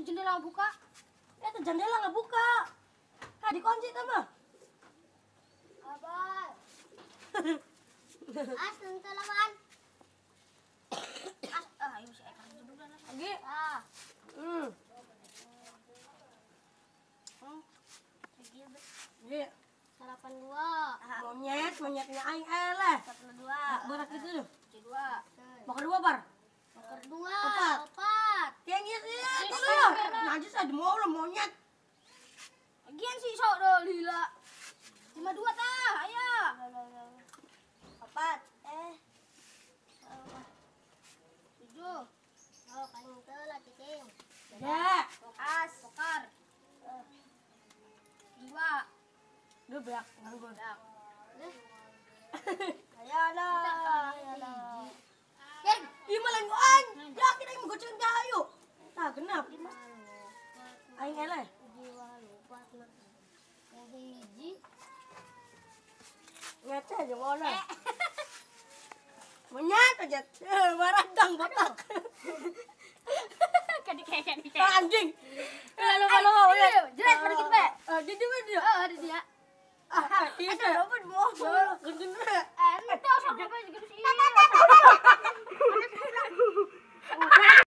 itu jendela buka. itu jendela nggak buka ah dikunci tuh mah Abang. As tentu lawan. As ah ayo si dulu dah. lagi Ah. hmm Hmm. Lagi. Iya. Sarapan dua. monyet monyetnya aing eh lah Sarapan dua. berat gitu tuh Cuci dua. mau kedua bar Poker dua. Empat. Empat. yang iya sih najis ada mau lah monyet Lagian sih sok do lila. Cuma dua tah, ayo. empat eh Tujuh. Oh, paling telah cicing. ya As. Poker. Dua. udah banyak ganggu Dak. Aing ele. Ngece jeung ona. Menyat aja. Baradang eh, botak. Kadik-kadik. Ah anjing. Eh, eh, lalu lalu oi. Jelas pada kita, Pak. Ah, ah jadi dia. Oh ada dia. Ah, ah ini. Aduh, robot mau. Gendut.